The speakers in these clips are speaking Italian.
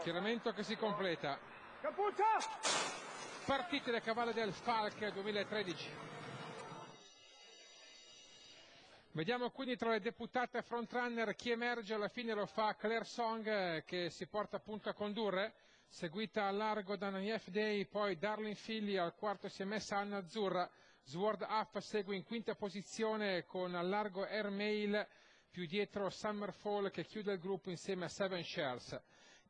Schieramento che si completa. Partite da cavallo del Falk 2013. Vediamo quindi tra le deputate frontrunner chi emerge, alla fine lo fa Claire Song eh, che si porta appunto a condurre, seguita a largo da Nanief Day, poi Darling Philly al quarto si è messa Anna Azzurra, Sword Up segue in quinta posizione con a largo Airmail, più dietro Summerfall che chiude il gruppo insieme a Seven Shares.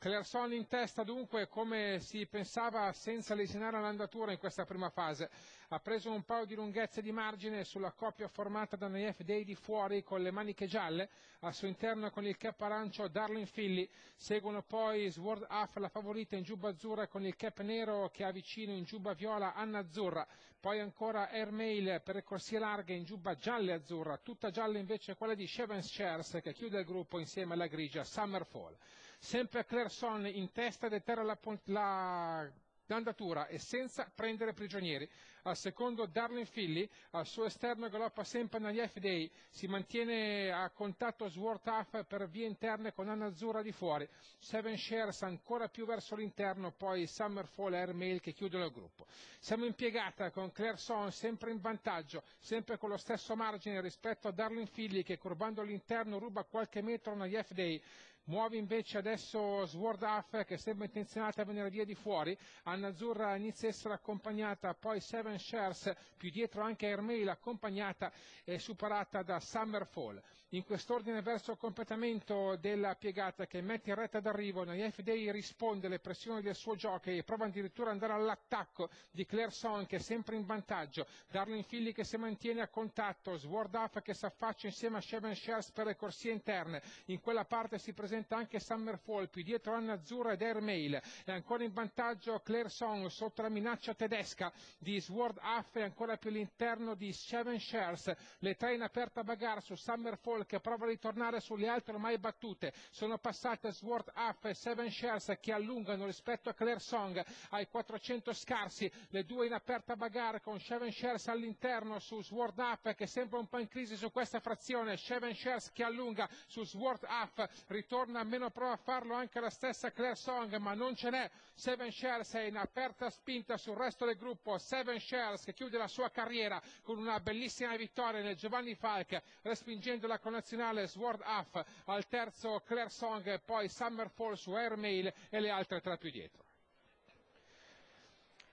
Clerson in testa dunque come si pensava senza lesionare l'andatura in questa prima fase. Ha preso un paio di lunghezze di margine sulla coppia formata da Naif Day di fuori con le maniche gialle, al suo interno con il cap arancio Darling Philly, seguono poi Sword Huff la favorita in giubba azzurra con il cap nero che ha vicino in giubba viola Anna Azzurra, poi ancora Airmail per le corsie larghe in giubba gialla e azzurra, tutta gialla invece quella di Shevens Shares che chiude il gruppo insieme alla grigia Summerfall. Sempre Clerson in testa deterra la, la d'andatura e senza prendere prigionieri. Al secondo Darling Philly, al suo esterno galoppa sempre Nalief Day, si mantiene a contatto Sword Half per vie interne con Anna Azzurra di fuori, Seven Shares ancora più verso l'interno, poi Summerfall Airmail che chiudono il gruppo. Siamo impiegata con Claire Son sempre in vantaggio, sempre con lo stesso margine rispetto a Darling Philly che curvando all'interno ruba qualche metro a Nalief Day, Muove invece adesso Sword Half che sembra intenzionata a venire via di fuori. Anna Azzurra inizia a essere accompagnata, poi Seven Shares, più dietro anche Airmail accompagnata e superata da Summerfall. In quest'ordine verso il completamento della piegata che mette in retta d'arrivo, Naif Day risponde alle pressioni del suo gioco e prova addirittura ad andare all'attacco di Claire Son che è sempre in vantaggio. Darling Philly che si mantiene a contatto, Sword Half che si affaccia insieme a Seven Shares per le corsie interne. In quella parte si presenta presenta anche Summerfall, più dietro Anna Azzurra ed Airmail. È ancora in vantaggio Claire Song sotto la minaccia tedesca di Sword Huff e ancora più all'interno di Seven Shares. Le tre in aperta bagarre su Summerfall che prova a ritornare sulle altre ormai battute. Sono passate Sword Huff e Seven Shares che allungano rispetto a Claire Song ai 400 scarsi. Le due in aperta bagarre con Seven Shares all'interno su Sword Huff che sembra un po' in crisi su questa frazione. Seven Shares che allunga su Sword Huff. Ritorna torna almeno prova a farlo anche la stessa Claire Song, ma non ce n'è. Seven Shares è in aperta spinta sul resto del gruppo. Seven Shares che chiude la sua carriera con una bellissima vittoria nel Giovanni Falk, respingendo la connazionale Sword Huff al terzo Claire Song, poi Summerfall su Airmail e le altre tre più dietro.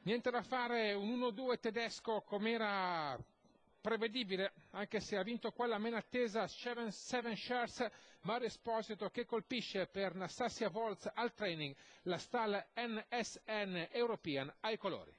Niente da fare, un 1-2 tedesco come era prevedibile, anche se ha vinto quella meno attesa Seven, Shares, Mario Esposito che colpisce per Nastassia Volz al training la stalla NSN European ai colori.